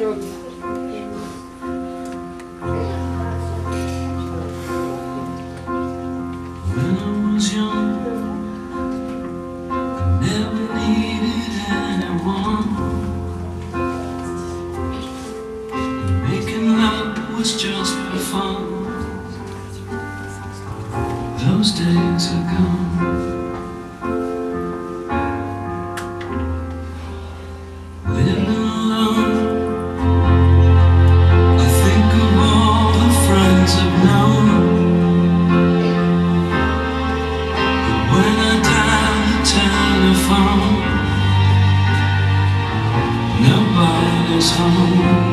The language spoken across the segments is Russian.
When I was young, I never needed anyone. Making love was just for fun. Those days are gone. down.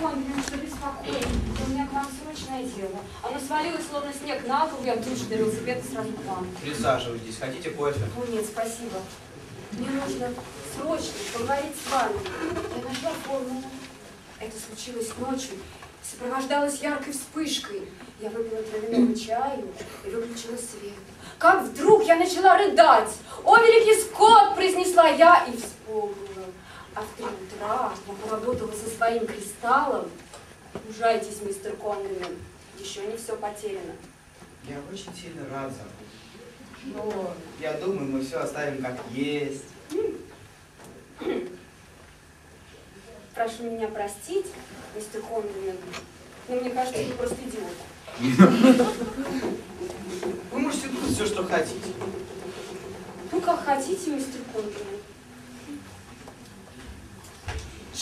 Конвин, что беспокоит. У меня к вам срочное дело. Оно свалилось, словно снег на пол, я тут же на велосипед и сразу к вам. Присаживайтесь. Хотите кофе? О, нет, спасибо. Мне нужно срочно поговорить с вами. Я нашла формулу. Это случилось ночью. Сопровождалось яркой вспышкой. Я выпила травяного чаю и выключила свет. Как вдруг я начала рыдать. «О, великий Скотт!» произнесла я и вспомнила. А в три утра я поработала со своим кристаллом. Ужайтесь, мистер Конвин. Еще не все потеряно. Я очень сильно рад за вас. Но я думаю, мы все оставим как есть. Прошу меня простить, мистер Конвин, но мне кажется, вы просто идиот. Вы можете тут все, что хотите. Ну, как хотите, мистер Конвин.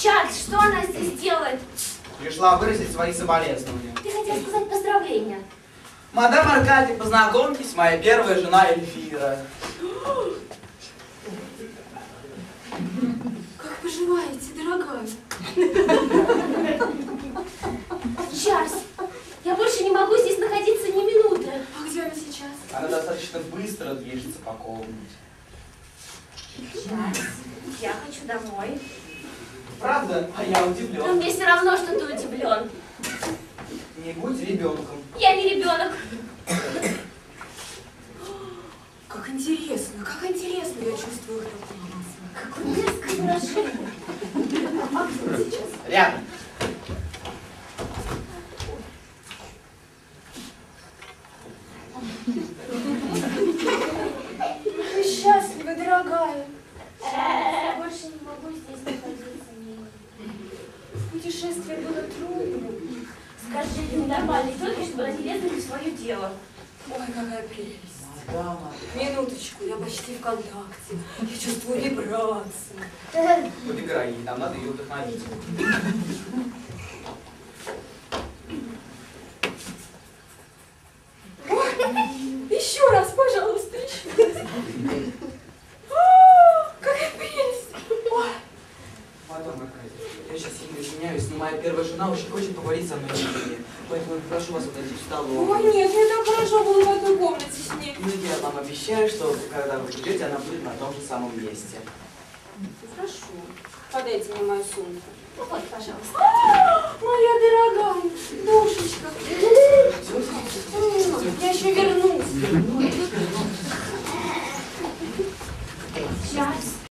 Чарльз, что она здесь делает? Пришла выразить свои соболезнования. Ты хотел сказать поздравления. Мадам Аркадий, познакомьтесь, моя первая жена Эльфира. Как поживаете, дорогая? Чарльз, я больше не могу здесь находиться ни минуты. А где она сейчас? Она достаточно быстро движется по комнате. Чарльз, я хочу домой. Правда? А я Но удивлен. мне все равно, что ты удивлен. Не будь ребенком. Я не ребенок. Как интересно, как интересно, я чувствую их Какое мерзкое выражение. А кто сейчас? Рядом. Вы счастливы, дорогая. Я больше не могу здесь находиться. Нина. Путешествие было трудным. Скажи этой ненормальной тетке, чтобы в свое дело. Ой, какая прелесть. Мадам, Минуточку, я почти в контакте. Я чувствую вибрации. подыграй ей, нам надо ее вдохновить. Еще раз, пожалуйста, еще раз. А, Какая прелесть. Ой, Мадам Аркадий, я сейчас сильно извиняюсь, но моя первая жена очень хочет поговорить со мной наедине. Поэтому я прошу вас отойти в столовую. Ой, нет, мне так хорошо было в одной комнате с ней. Ну, я вам обещаю, что когда вы придете, она будет на том же самом месте. Хорошо. Подайте мне мою сумку. Ну вот, пожалуйста. А, Моя дорогая,